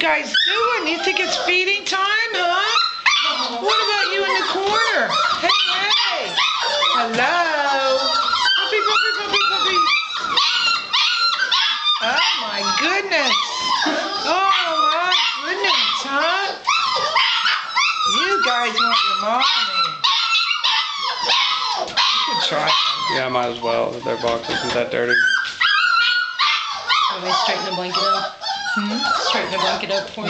guys doing? You think it's feeding time, huh? What about you in the corner? Hey, hey. Hello. Puppy, puppy, puppy, puppy. Oh, my goodness. Oh, my goodness, huh? You guys want your mommy. You can try them. Yeah, might as well. Their box isn't that dirty. Me straighten the blanket up? Hmm? Straighten the blanket up for you?